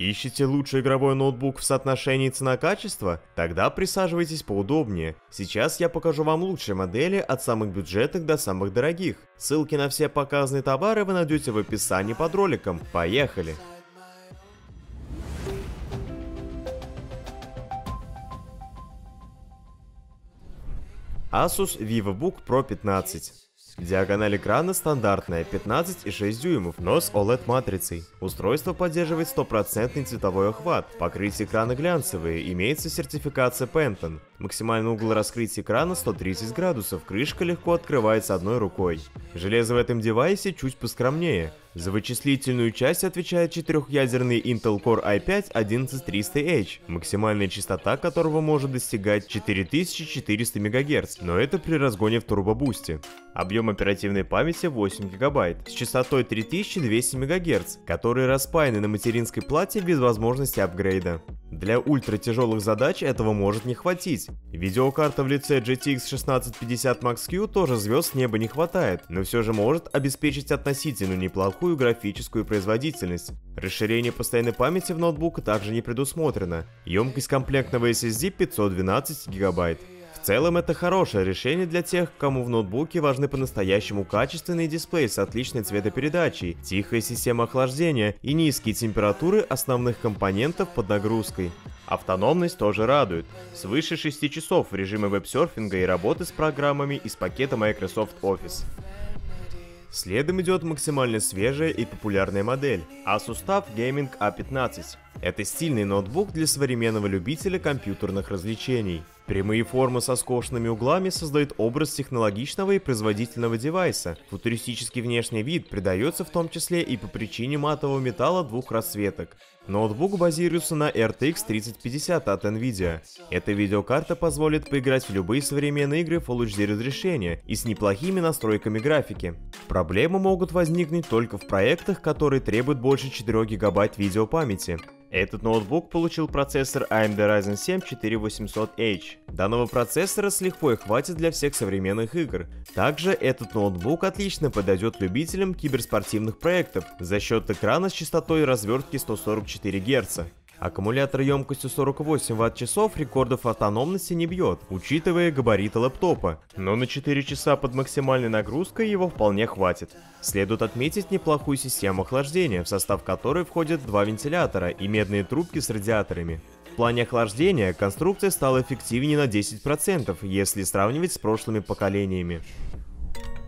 Ищете лучший игровой ноутбук в соотношении цена-качество? Тогда присаживайтесь поудобнее. Сейчас я покажу вам лучшие модели от самых бюджетных до самых дорогих. Ссылки на все показанные товары вы найдете в описании под роликом. Поехали! Asus VivoBook Pro 15 Диагональ экрана стандартная 15,6 дюймов, но с OLED-матрицей. Устройство поддерживает стопроцентный цветовой охват, покрытие экрана глянцевые, имеется сертификация Pantone. Максимальный угол раскрытия экрана 130 градусов, крышка легко открывается одной рукой. Железо в этом девайсе чуть поскромнее, за вычислительную часть отвечает четырехъядерный Intel Core i5-11300H, максимальная частота которого может достигать 4400 МГц, но это при разгоне в турбобусте. Объем оперативной памяти 8 ГБ с частотой 3200 МГц, которые распаяны на материнской плате без возможности апгрейда. Для ультратяжелых задач этого может не хватить. Видеокарта в лице GTX 1650 Max-Q тоже звезд с неба не хватает, но все же может обеспечить относительно неплохую графическую производительность. Расширение постоянной памяти в ноутбук также не предусмотрено. Емкость комплектного SSD 512 гигабайт. В целом это хорошее решение для тех, кому в ноутбуке важны по-настоящему качественные дисплеи с отличной цветопередачей, тихая система охлаждения и низкие температуры основных компонентов под нагрузкой. Автономность тоже радует. Свыше 6 часов в режиме веб-серфинга и работы с программами из пакета Microsoft Office. Следом идет максимально свежая и популярная модель Asus TUF Gaming A15. Это стильный ноутбук для современного любителя компьютерных развлечений. Прямые формы со скошенными углами создают образ технологичного и производительного девайса. Футуристический внешний вид придается в том числе и по причине матового металла двух расцветок. Ноутбук базируется на RTX 3050 от Nvidia. Эта видеокарта позволит поиграть в любые современные игры Full HD разрешения и с неплохими настройками графики. Проблемы могут возникнуть только в проектах, которые требуют больше 4 гигабайт видеопамяти. Этот ноутбук получил процессор AMD Ryzen 7 4800H. Данного процессора с лихвой хватит для всех современных игр. Также этот ноутбук отлично подойдет любителям киберспортивных проектов за счет экрана с частотой развертки 144 Гц. Аккумулятор емкостью 48 Вт-часов рекордов автономности не бьет, учитывая габариты лэптопа, но на 4 часа под максимальной нагрузкой его вполне хватит. Следует отметить неплохую систему охлаждения, в состав которой входят два вентилятора и медные трубки с радиаторами. В плане охлаждения конструкция стала эффективнее на 10%, если сравнивать с прошлыми поколениями.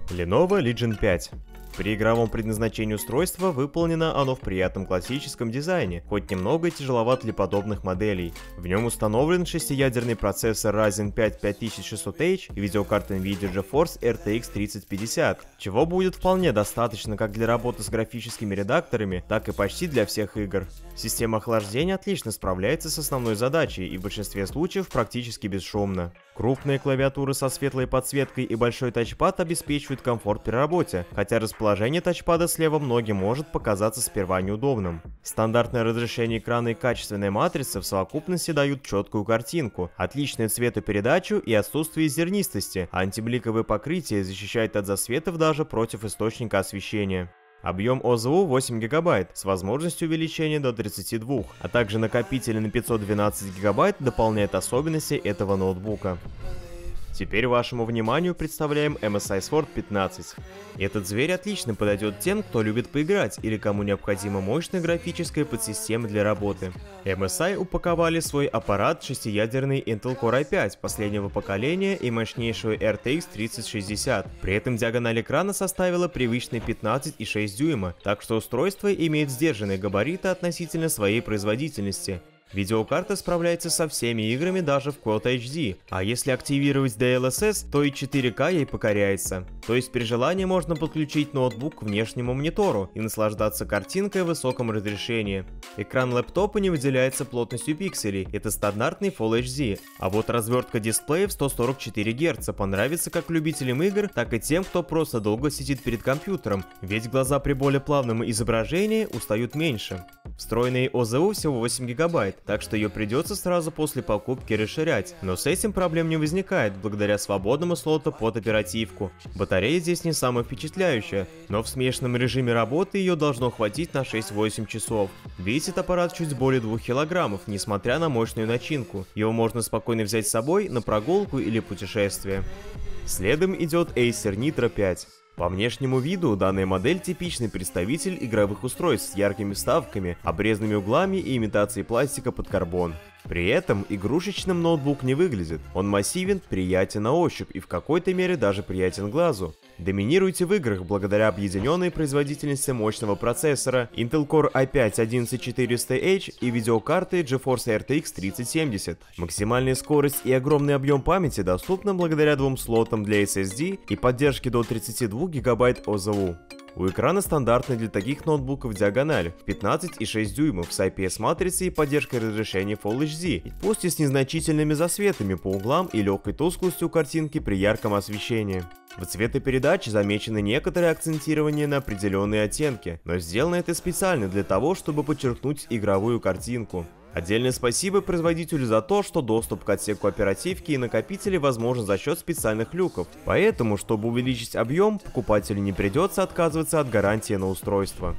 Lenovo Legion 5 при игровом предназначении устройства выполнено оно в приятном классическом дизайне, хоть немного тяжеловат для подобных моделей. В нем установлен шестиядерный процессор Ryzen 5 5600H и видеокарта NVIDIA GeForce RTX 3050, чего будет вполне достаточно как для работы с графическими редакторами, так и почти для всех игр. Система охлаждения отлично справляется с основной задачей и в большинстве случаев практически бесшумно. Крупные клавиатуры со светлой подсветкой и большой тачпад обеспечивают комфорт при работе, хотя расположение тачпада слева многим может показаться сперва неудобным. Стандартное разрешение экрана и качественная матрица в совокупности дают четкую картинку, отличную цветопередачу и отсутствие зернистости, антибликовое покрытие защищает от засветов даже против источника освещения. Объем ОЗУ 8 ГБ с возможностью увеличения до 32, а также накопители на 512 ГБ дополняют особенности этого ноутбука. Теперь вашему вниманию представляем MSI Sword 15. Этот зверь отлично подойдет тем, кто любит поиграть или кому необходима мощная графическая подсистема для работы. MSI упаковали свой аппарат шестиядерный Intel Core i5 последнего поколения и мощнейшую RTX 3060. При этом диагональ экрана составила привычные 15,6 дюйма, так что устройство имеет сдержанные габариты относительно своей производительности. Видеокарта справляется со всеми играми даже в Quad HD, а если активировать DLSS, то и 4К ей покоряется. То есть при желании можно подключить ноутбук к внешнему монитору и наслаждаться картинкой в высоком разрешении. Экран лэптопа не выделяется плотностью пикселей, это стандартный Full HD, а вот развертка дисплея в 144 Гц понравится как любителям игр, так и тем, кто просто долго сидит перед компьютером, ведь глаза при более плавном изображении устают меньше. Встроенный ОЗУ всего 8 гигабайт, так что ее придется сразу после покупки расширять. Но с этим проблем не возникает, благодаря свободному слоту под оперативку. Батарея здесь не самая впечатляющая, но в смешанном режиме работы ее должно хватить на 6-8 часов. Весит аппарат чуть более 2 килограммов, несмотря на мощную начинку. Его можно спокойно взять с собой на прогулку или путешествие. Следом идет Acer Nitro 5. По внешнему виду данная модель типичный представитель игровых устройств с яркими вставками, обрезанными углами и имитацией пластика под карбон. При этом игрушечным ноутбук не выглядит. Он массивен, приятен на ощупь и в какой-то мере даже приятен глазу. Доминируете в играх благодаря объединенной производительности мощного процессора Intel Core i5-11400H и видеокарты GeForce RTX 3070. Максимальная скорость и огромный объем памяти доступны благодаря двум слотам для SSD и поддержке до 32 ГБ ОЗУ. У экрана стандартный для таких ноутбуков диагональ в 15,6 дюймов с IPS-матрицей и поддержкой разрешения Full HD, пусть и с незначительными засветами по углам и легкой тусклостью картинки при ярком освещении. В цветопередаче замечены некоторые акцентирования на определенные оттенки, но сделано это специально для того, чтобы подчеркнуть игровую картинку. Отдельное спасибо производителю за то, что доступ к отсеку оперативки и накопителей возможен за счет специальных люков. Поэтому, чтобы увеличить объем, покупателю не придется отказываться от гарантии на устройство.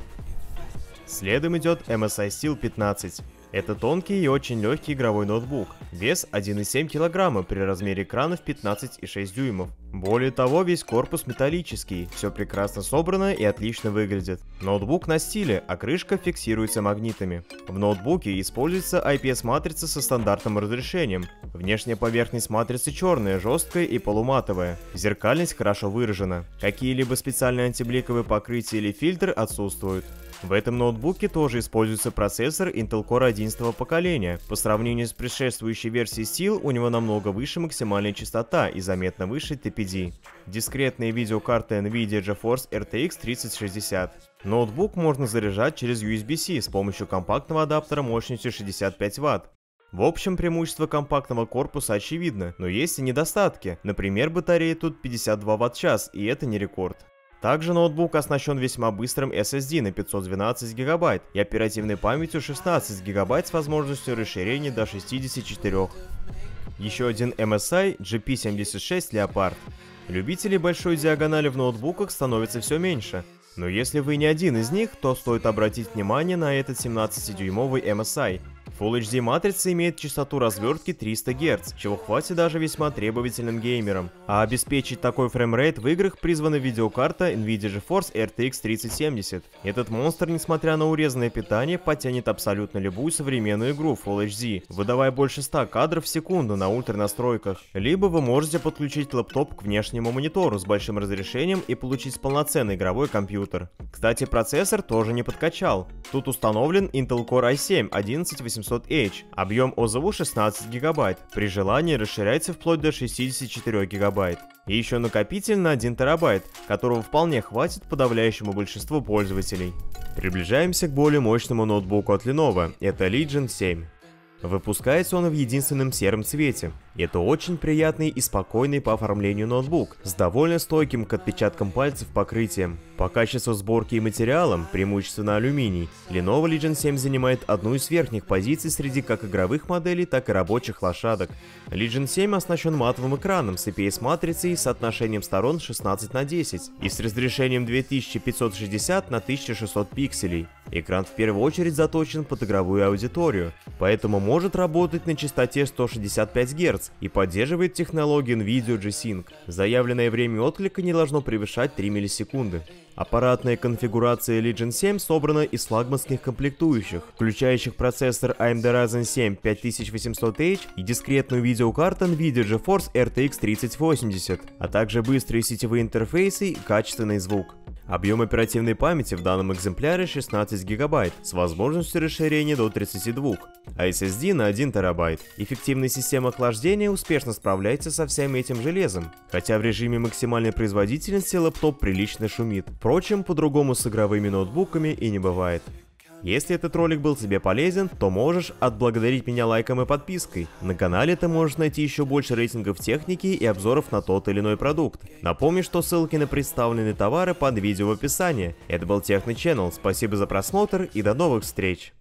Следом идет MSI Steel 15. Это тонкий и очень легкий игровой ноутбук. Вес 1,7 кг при размере экрана в 15,6 дюймов. Более того, весь корпус металлический, все прекрасно собрано и отлично выглядит. Ноутбук на стиле, а крышка фиксируется магнитами. В ноутбуке используется IPS-матрица со стандартным разрешением. Внешняя поверхность матрицы черная, жесткая и полуматовая. Зеркальность хорошо выражена. Какие-либо специальные антибликовые покрытия или фильтры отсутствуют. В этом ноутбуке тоже используется процессор Intel Core 11 поколения. По сравнению с предшествующей версией Steel, у него намного выше максимальная частота и заметно выше TPD. Дискретная видеокарта NVIDIA GeForce RTX 3060. Ноутбук можно заряжать через USB-C с помощью компактного адаптера мощностью 65 Вт. В общем, преимущество компактного корпуса очевидно, но есть и недостатки. Например, батарея тут 52 Вт-час, и это не рекорд. Также ноутбук оснащен весьма быстрым SSD на 512 ГБ и оперативной памятью 16 ГБ с возможностью расширения до 64. Еще один MSI GP76 Leopard. Любителей большой диагонали в ноутбуках становится все меньше. Но если вы не один из них, то стоит обратить внимание на этот 17-дюймовый MSI, Full HD матрица имеет частоту развертки 300 Гц, чего хватит даже весьма требовательным геймерам. А обеспечить такой фреймрейт в играх призвана видеокарта NVIDIA GeForce RTX 3070. Этот монстр, несмотря на урезанное питание, потянет абсолютно любую современную игру Full HD, выдавая больше 100 кадров в секунду на ультра настройках. Либо вы можете подключить лэптоп к внешнему монитору с большим разрешением и получить полноценный игровой компьютер. Кстати, процессор тоже не подкачал. Тут установлен Intel Core i7 11800 800H, объем ОЗУ 16 гигабайт, при желании расширяется вплоть до 64 гигабайт. И еще накопитель на 1 терабайт, которого вполне хватит подавляющему большинству пользователей. Приближаемся к более мощному ноутбуку от Lenovo, это Legion 7. Выпускается он в единственном сером цвете. Это очень приятный и спокойный по оформлению ноутбук, с довольно стойким к отпечаткам пальцев покрытием. По качеству сборки и материалам, преимущественно алюминий, Lenovo Legion 7 занимает одну из верхних позиций среди как игровых моделей, так и рабочих лошадок. Legion 7 оснащен матовым экраном с IPS-матрицей с отношением сторон 16 на 10 и с разрешением 2560 на 1600 пикселей. Экран в первую очередь заточен под игровую аудиторию, поэтому может работать на частоте 165 Гц и поддерживает технологию NVIDIA G-Sync. Заявленное время отклика не должно превышать 3 миллисекунды. Аппаратная конфигурация Legion 7 собрана из флагманских комплектующих, включающих процессор AMD Ryzen 7 5800H и дискретную видеокарту NVIDIA GeForce RTX 3080, а также быстрые сетевые интерфейсы и качественный звук. Объем оперативной памяти в данном экземпляре 16 ГБ с возможностью расширения до 32, а SSD на 1 ТБ. Эффективная система охлаждения успешно справляется со всем этим железом, хотя в режиме максимальной производительности лэптоп прилично шумит. Впрочем, по-другому с игровыми ноутбуками и не бывает. Если этот ролик был тебе полезен, то можешь отблагодарить меня лайком и подпиской. На канале ты можешь найти еще больше рейтингов техники и обзоров на тот или иной продукт. Напомню, что ссылки на представленные товары под видео в описании. Это был Техно Channel, спасибо за просмотр и до новых встреч!